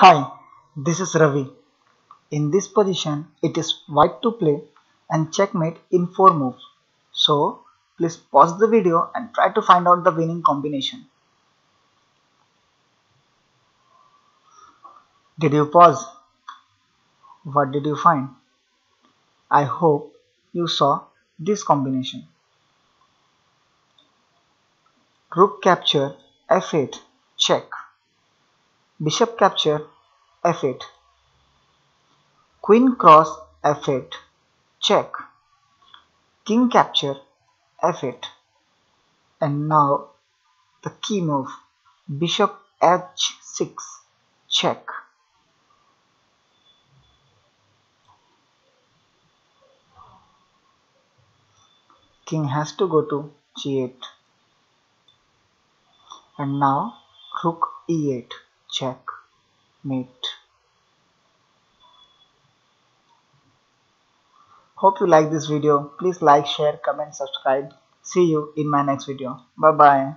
Hi, this is Ravi. In this position, it is white to play and checkmate in 4 moves. So, please pause the video and try to find out the winning combination. Did you pause? What did you find? I hope you saw this combination. Rook capture f8 check. Bishop capture f8. Queen cross f8 check. King capture f8. And now the key move bishop h6 check. King has to go to g8 and now rook e8 check mate hope you like this video. Please like share comment subscribe. See you in my next video. Bye bye